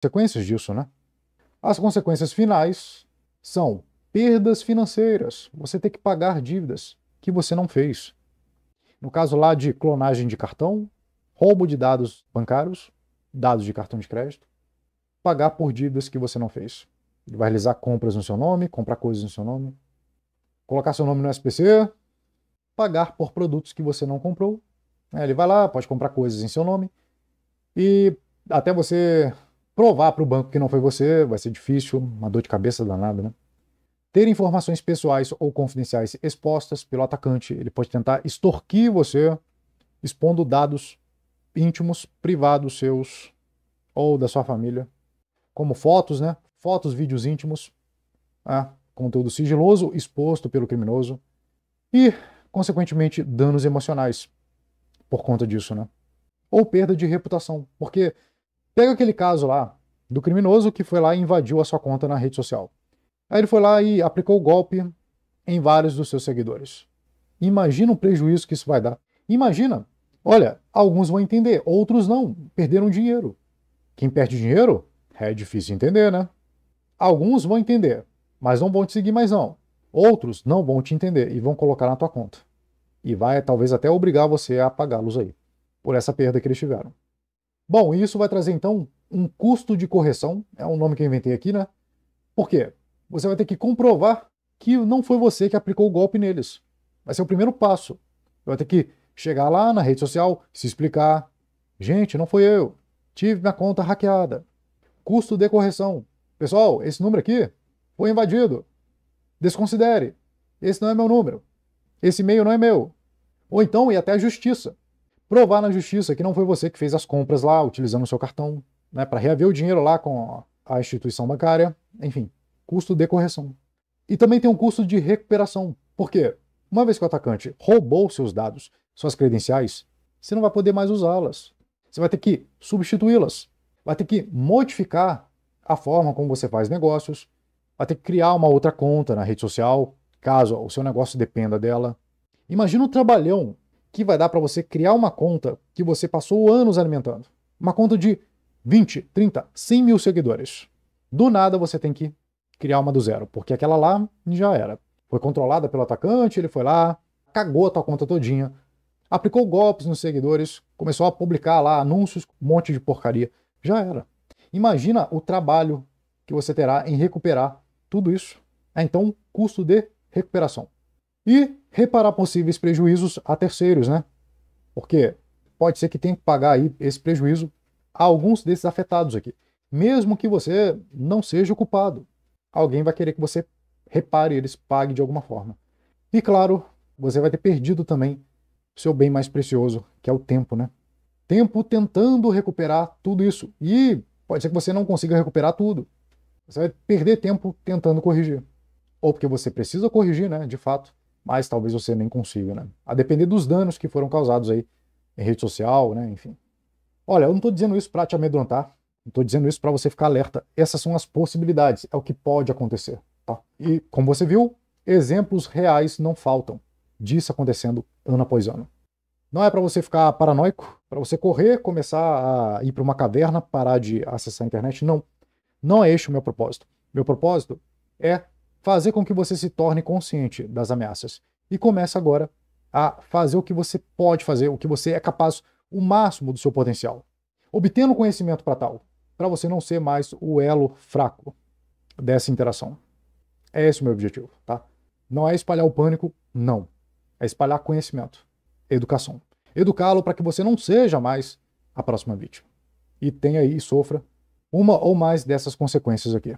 consequências disso, né? As consequências finais são perdas financeiras. Você tem que pagar dívidas que você não fez. No caso lá de clonagem de cartão, roubo de dados bancários, dados de cartão de crédito, pagar por dívidas que você não fez. Ele vai realizar compras no seu nome, comprar coisas no seu nome, colocar seu nome no SPC, pagar por produtos que você não comprou. É, ele vai lá, pode comprar coisas em seu nome e até você provar para o banco que não foi você, vai ser difícil, uma dor de cabeça danada, né? Ter informações pessoais ou confidenciais expostas pelo atacante, ele pode tentar extorquir você, expondo dados íntimos, privados seus ou da sua família, como fotos, né? Fotos, vídeos íntimos, é, conteúdo sigiloso exposto pelo criminoso e, consequentemente, danos emocionais por conta disso, né? Ou perda de reputação, porque pega aquele caso lá do criminoso que foi lá e invadiu a sua conta na rede social. Aí ele foi lá e aplicou o golpe em vários dos seus seguidores. Imagina o prejuízo que isso vai dar. Imagina, olha, alguns vão entender, outros não, perderam dinheiro. Quem perde dinheiro é difícil entender, né? Alguns vão entender, mas não vão te seguir mais não. Outros não vão te entender e vão colocar na tua conta. E vai talvez até obrigar você a pagá-los aí, por essa perda que eles tiveram. Bom, isso vai trazer então um custo de correção, é um nome que eu inventei aqui, né? Por quê? Você vai ter que comprovar que não foi você que aplicou o golpe neles. Vai ser o primeiro passo. Vai ter que chegar lá na rede social, se explicar. Gente, não foi eu. Tive minha conta hackeada. Custo de correção. Pessoal, esse número aqui foi invadido. Desconsidere. Esse não é meu número. Esse e-mail não é meu. Ou então ir até a justiça. Provar na justiça que não foi você que fez as compras lá utilizando o seu cartão, né, para reaver o dinheiro lá com a instituição bancária. Enfim, custo de correção. E também tem um custo de recuperação. Por quê? Uma vez que o atacante roubou seus dados, suas credenciais, você não vai poder mais usá-las. Você vai ter que substituí-las. Vai ter que modificar a forma como você faz negócios. Vai ter que criar uma outra conta na rede social, caso o seu negócio dependa dela. Imagina o trabalhão que vai dar para você criar uma conta que você passou anos alimentando. Uma conta de 20, 30, 100 mil seguidores. Do nada você tem que criar uma do zero, porque aquela lá já era. Foi controlada pelo atacante, ele foi lá, cagou a tua conta todinha, aplicou golpes nos seguidores, começou a publicar lá anúncios, um monte de porcaria. Já era. Imagina o trabalho que você terá em recuperar tudo isso. É então custo de recuperação. E reparar possíveis prejuízos a terceiros, né? Porque pode ser que tenha que pagar aí esse prejuízo a alguns desses afetados aqui. Mesmo que você não seja o culpado. Alguém vai querer que você repare eles, pague de alguma forma. E claro, você vai ter perdido também seu bem mais precioso, que é o tempo, né? Tempo tentando recuperar tudo isso. E pode ser que você não consiga recuperar tudo. Você vai perder tempo tentando corrigir. Ou porque você precisa corrigir, né, de fato, mas talvez você nem consiga, né? A depender dos danos que foram causados aí em rede social, né, enfim. Olha, eu não estou dizendo isso para te amedrontar, estou dizendo isso para você ficar alerta. Essas são as possibilidades, é o que pode acontecer. Tá? E, como você viu, exemplos reais não faltam disso acontecendo ano após ano. Não é para você ficar paranoico, para você correr, começar a ir para uma caverna, parar de acessar a internet. Não. Não é este o meu propósito. Meu propósito é fazer com que você se torne consciente das ameaças e comece agora a fazer o que você pode fazer, o que você é capaz, o máximo do seu potencial. Obtendo conhecimento para tal, para você não ser mais o elo fraco dessa interação. É esse o meu objetivo, tá? Não é espalhar o pânico, não. É espalhar conhecimento, educação. Educá-lo para que você não seja mais a próxima vítima. E tenha aí sofra uma ou mais dessas consequências aqui.